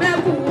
bẹ́ẹ̀ kù.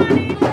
Thank you.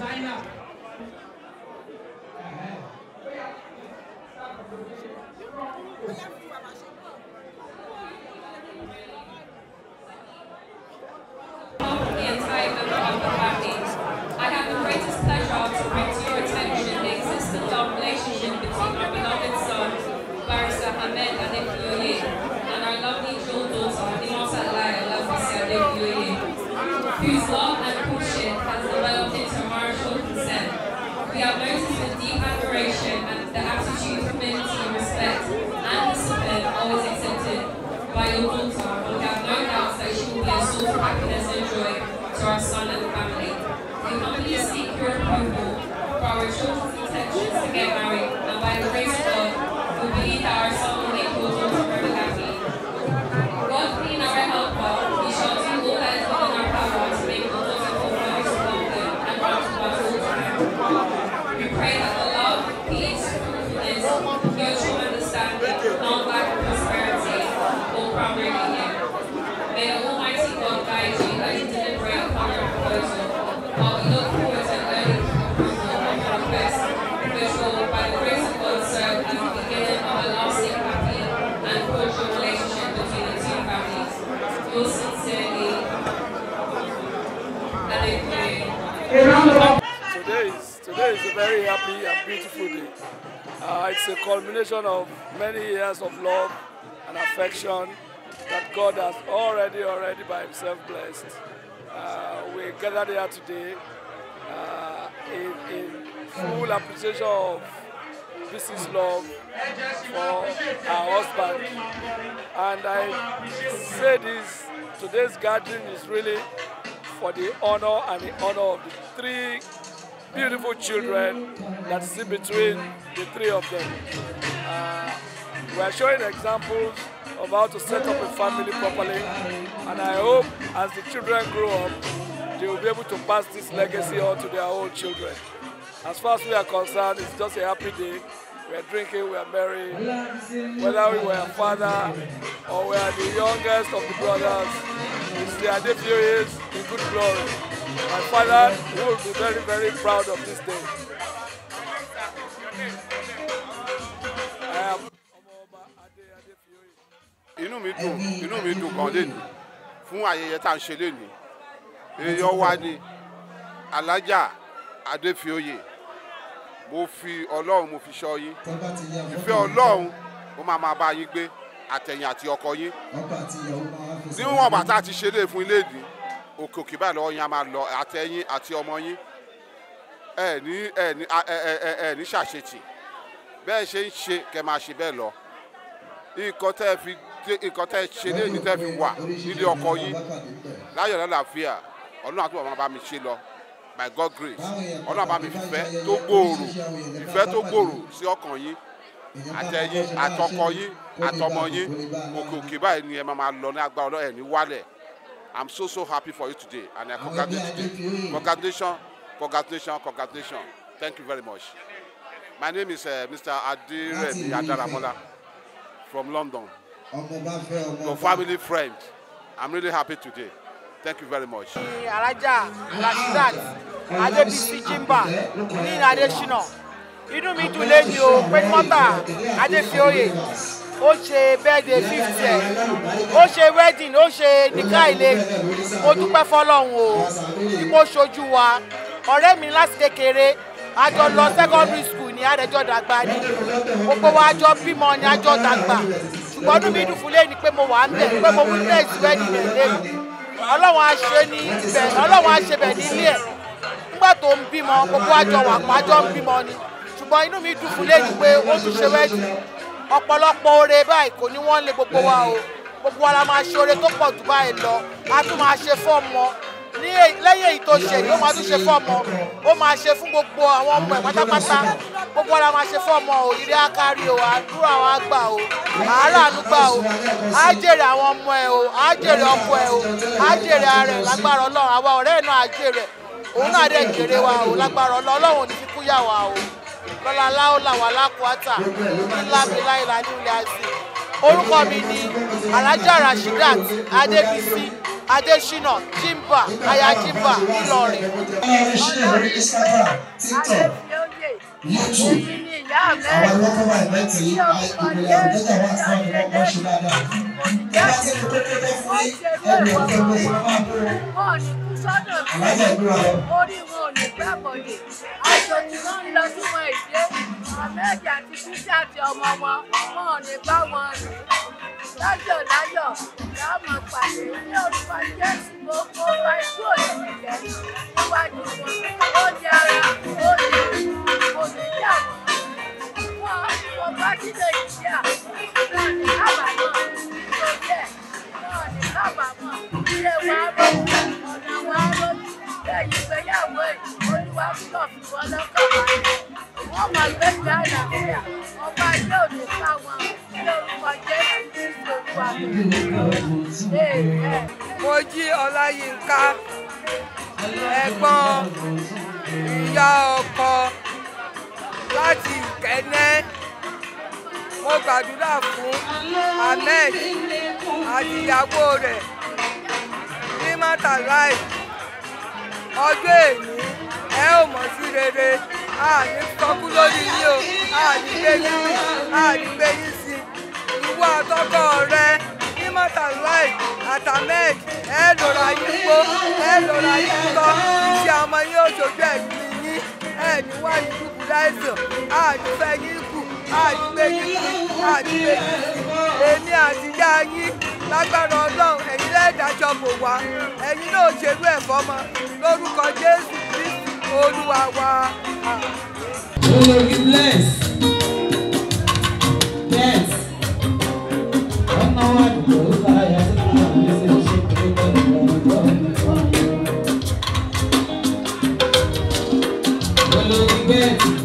Saya. today uh, in, in full appreciation of Mrs. Love for her husband. And I say this, today's gathering is really for the honor and the honor of the three beautiful children that sit between the three of them. Uh, we are showing examples of how to set up a family properly, and I hope as the children grow up, they will be able to pass this legacy on to their own children. As far as we are concerned, it's just a happy day. We are drinking, we are merry. Whether we were a father or we are the youngest of the brothers, it's the Adefiyoyes in good glory. My father will be very, very proud of this day. I am Adefiyoye. inú mi dùn inú mi dùn gan lẹ́nu fún ayẹyẹ tá à ń ṣe èèyàn wa ni alájà adéfioyè. Mo fi ọlọ́run mo fi ṣọ́ yín. Ìfẹ́ ọlọ́run ó máa máa bá yín gbé. Àtẹ̀yìn àti ọkọ yín. Níwọ̀n bàtà ti ṣe lé fún ilé ìdí òkè òkè báyìí lọ́wọ́ yín á máa lọ. Àtẹ̀yìn àti ọmọ yín ẹ ní ẹ ní ẹ ní ṣàṣetì. Bẹ́ẹ̀ ṣe ń ṣe kẹ́ máa ṣe bẹ́ẹ̀ lọ. Nǹkan tẹ́ ẹ fi nǹkan tẹ́ ẹ ṣe lé ní tẹ́ ẹ fi wà nílé ọkọ yín láyọ̀ lálàáfíà ọlọ́run àti bàbá mi ṣe lọ. By God grace. Ọlọ́run bá mi fìfẹ́ tó gbòòrò. Ìfẹ́ tó gbòòrò sí ọkàn yín àtẹ̀yìn àtọkọ yín àtọmọ yín. òkè òkè báyìí ni ẹ máa máa lọ ní agbára ọlọ́run. Ẹ̀ ní wálẹ̀. I'm so so happy for you today and I congratulate you. today congratulations congratulations congratulations thank you very much. My name is uh, Mr. Adiremi Adaramola from London. Your family friend. I'm really happy today thank you very much. ní alájà rasheedat adébísí jimba ní adésínà inú mi dùn lẹ́ni o pé mọ́tà adéfioyè ó ṣe bẹ́ẹ̀dẹ̀ fífì ẹ̀. Ó ṣe wedding ó ṣe nìka ilé. Mo dúpẹ́ fọlọ́run o. Ipò ṣojú wa. Ọ̀rẹ́ mi láti kékeré a lọ secondary school ní àdẹjọ́ dàgbà ni. Gbogbo wa jọ bímọ ní àjọ dàgbà. Ṣùgbọ́n inú mi dùn fún lẹ́ni pé mo wà ń bẹ̀ pé mo witness wedding ẹ̀ lẹ́nu ọlọ́run ṣe ní ibẹ̀ ọlọ́run ṣe bẹ̀ nílé ẹ̀. Nígbà tó ń bímọ gbogbo àjọ wà pàjọ ń bímọ ni. Ṣùgbọ́n inú mi dùn fún lẹ́yìn pé ó tún ṣe wẹ́ẹ̀dì. Ọ̀pọ̀lọpọ̀ oore báyìí kò ní wọ́n lé gbogbo wa o. Gbogbo wa la máa ṣe oore tó pọ̀ jù báyìí lọ. A tún máa ṣe fọ́ọ̀mọ ní lẹ́yìn èyí tó máa tún ṣe fọ́ọ̀mọ ó máa ṣe fún gbogbo àwọn ọmọ ẹ̀ pátápátá. Gbogbo wa la máa ṣe fọ́ọ̀mọ o. Ìrẹ́ o. Àdúrà wa gbà o. Àáràánú gbà o. Á àwọn ọmọ ẹ o. Á ọkọ ẹ o. Á ara ẹ lágbára ọlọ́run. Àwa ọ̀rẹ́ ẹ̀ náà á òun náà dẹ̀ jèrè wa o. Lágbára ọlọ́run. Ọlọ́run ò ní yà wá o. Lọ́la láòlà wà lákùátà. Ńlábìlá ìlànà ilẹ̀ àti orúkọ mi ni alájà rasheedat adébísí adésínà jimba aya jimba ńìlọrin. lórí instagram tiktok youtube àwọn bá ìwé tí ìgbìmọ̀lẹ̀ àgbẹ̀dẹ̀ wà tí wọ́n fi wọ́n ṣe dáadáa. Bàbá tí mo kékeré tó fún yín ẹ̀rù ọ̀gbẹ́ mo fún máa bó. Alájà ìgbéra lọ. orí wọn ò ní gbà bọ̀dẹ̀ aṣọ tí wọ́n ń lọ sí wọn ìdé ahmed àti bísí àti ọmọ wọn wọn ò ní bá wọn rìn láyọ̀ láyọ̀ láàmú pàdé ní orúkọ jésù gbogbo ọba òní ìjẹ́ níwájú wọn ó di ara ó Mojí Ọláyínká ẹ̀gbọ́n ìyá ọkọ láti Ìkẹ́nẹ́ mo gbàdúrà fún Ahmed àti ìyàwó rẹ̀ ní mátàláì ọjọ́ èní ẹ ò mọ̀ sí rere. Àní sọkú lórí yín o. Àní gbé yín sí. Àní gbé yín sí. Ìwọ àtọkọ rẹ ní mátàláì àtàmẹ́ẹ̀d ẹ lòrà yín gbó ẹ lòrà yín tọ́. Iṣẹ́ ọmọ yín òṣòjú ẹ̀yìn yín. Ẹ ní wá ní dúkú láìsàn àní fẹ́ yín kù àní gbé yín sí àní gbé yín sí èmi àtìyá yín lágbára ọlọ́run ẹ̀yin lẹ́ẹ̀dájọ́ bò wá ẹ̀yin náà ṣerú ẹ̀ fọ́mọ lórúkọ jésù kristi olúwa wa. Olórí bless. Yes. Olórí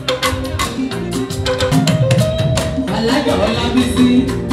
olha a vizinha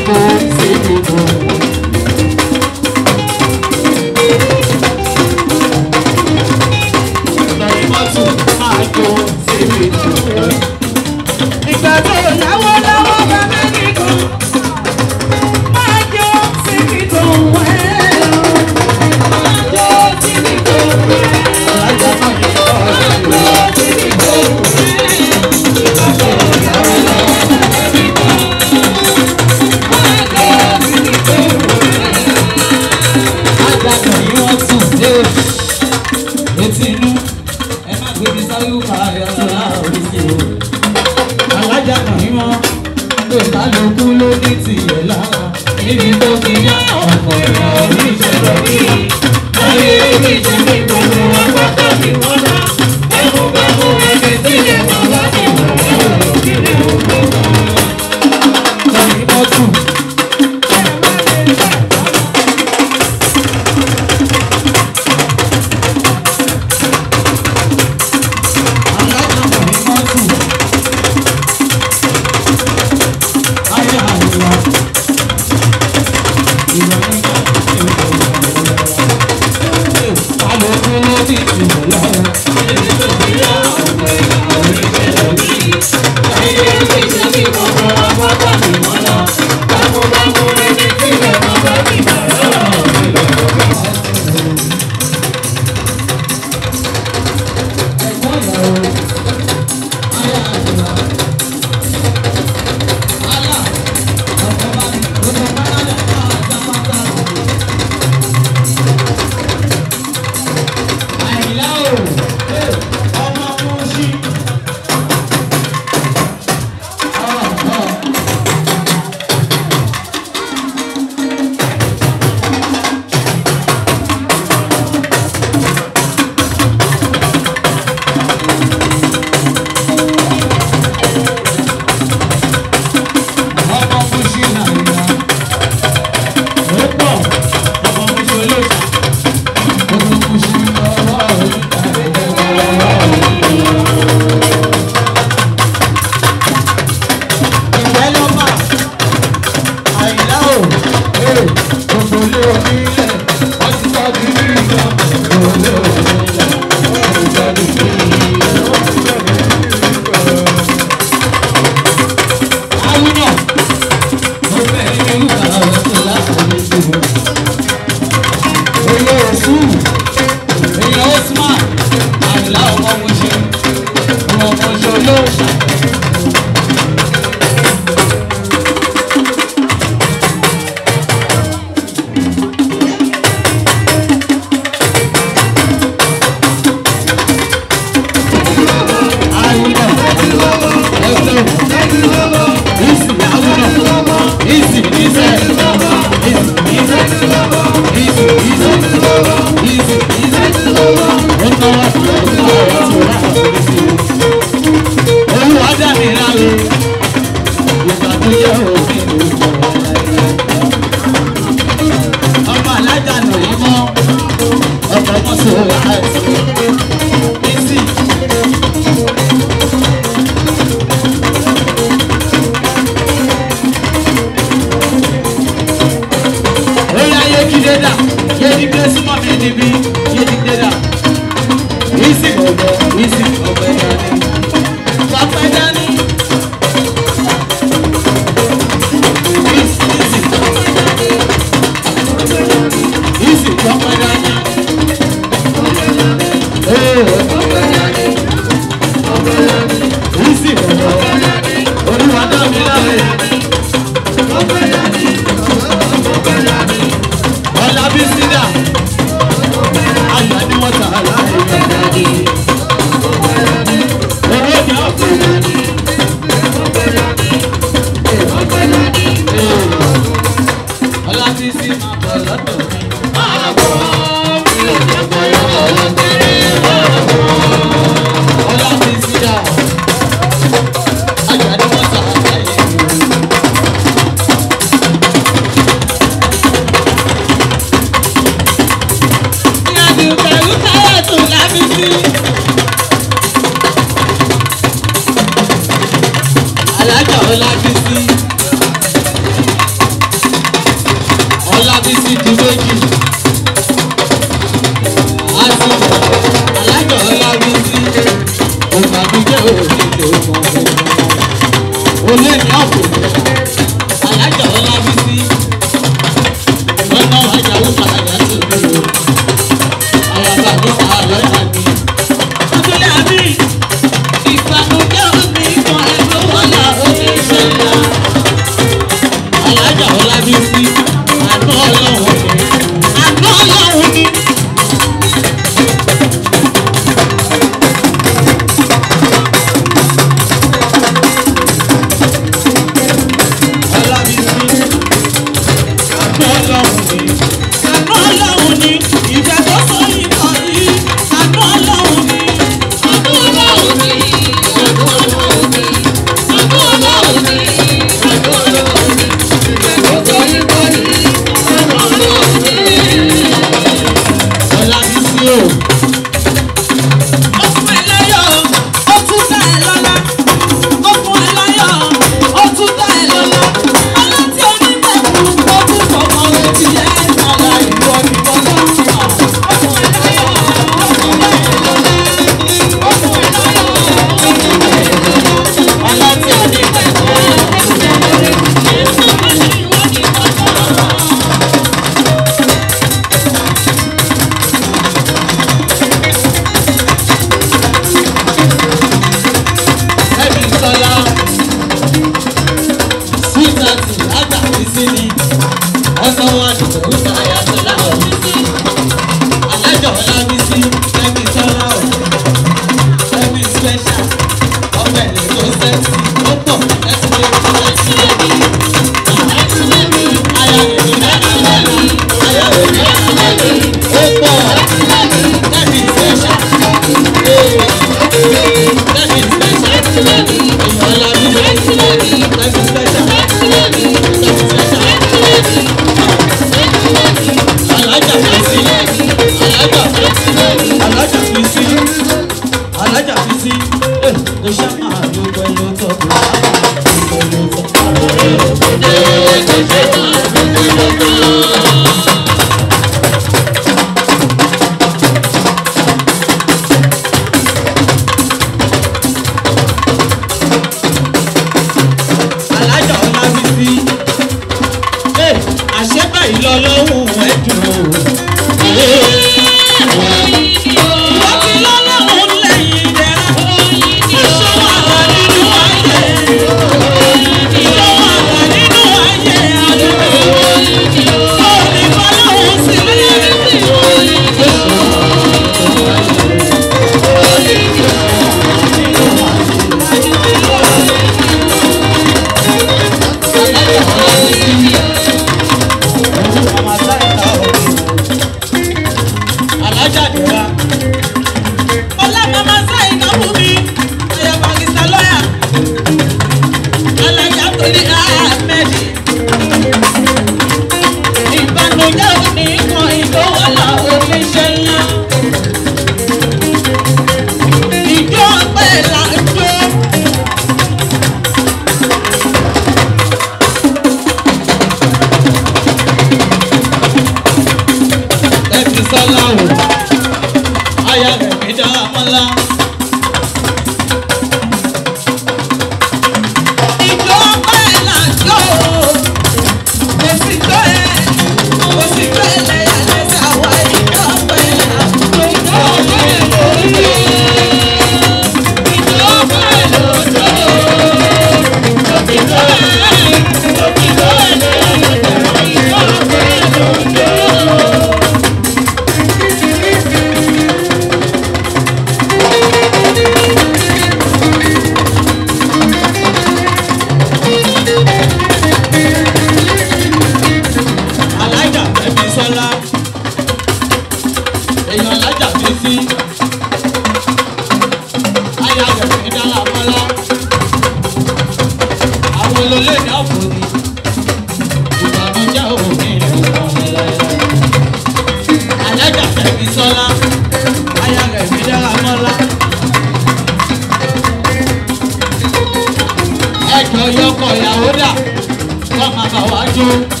bà wá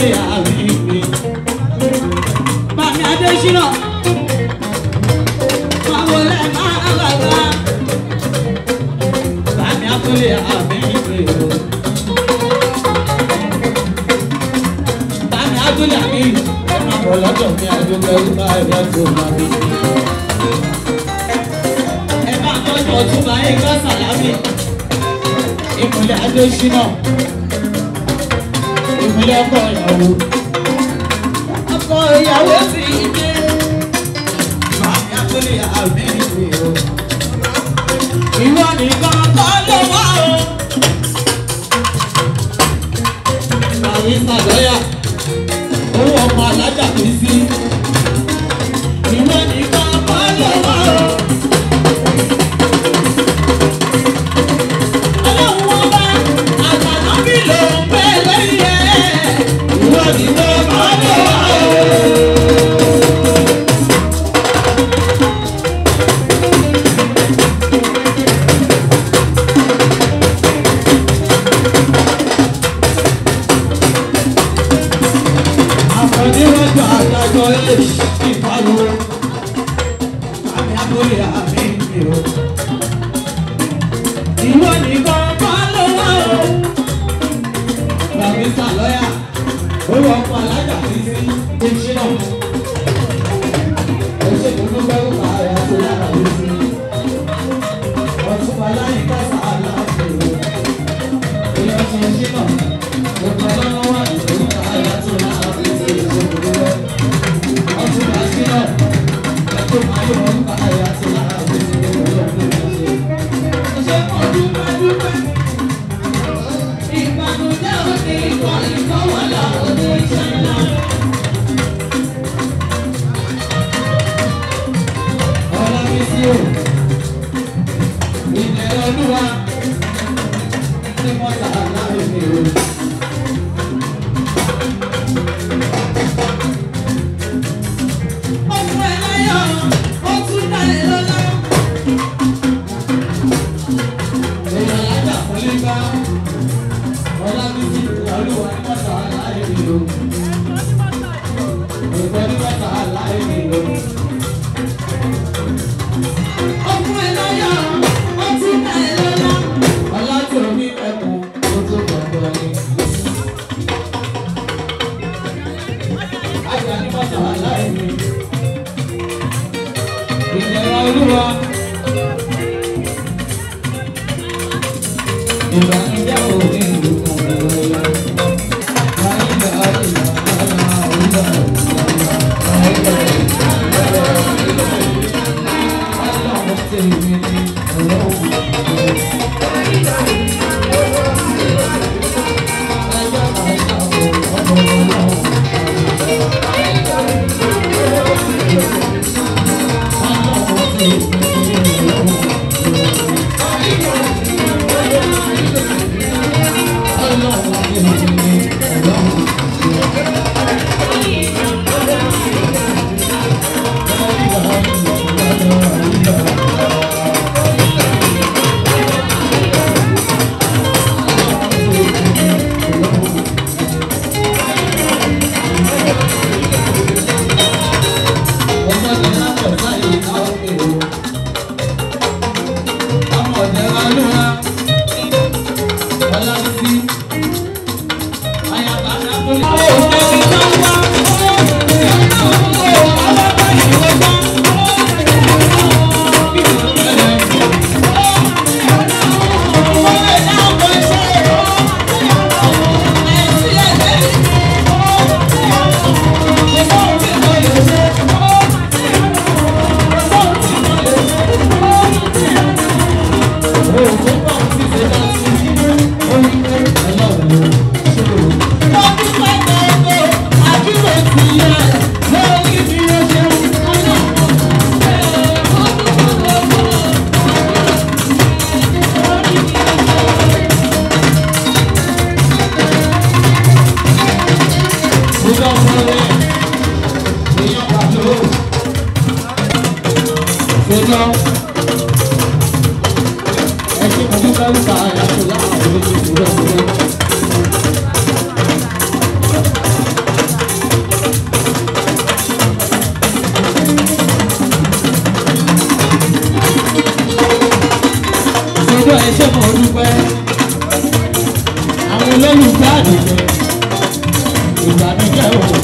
lè àárín mi. Bàmí Adéṣínà, báwo lẹ máa bàbá? Bàmí Akúnlé àárín mi o. Bàmí Akúnlé àmì ọ̀nàmọ̀ lọ́dọ̀ mi àdúgbò ẹ̀rúbá ẹ̀rọ tó máa bí. Ẹ máa tọ́jú ọ̀túnba ẹ̀ka sàlámì. Ìmùlẹ̀ Adéṣínà. 的朋友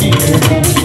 いいね。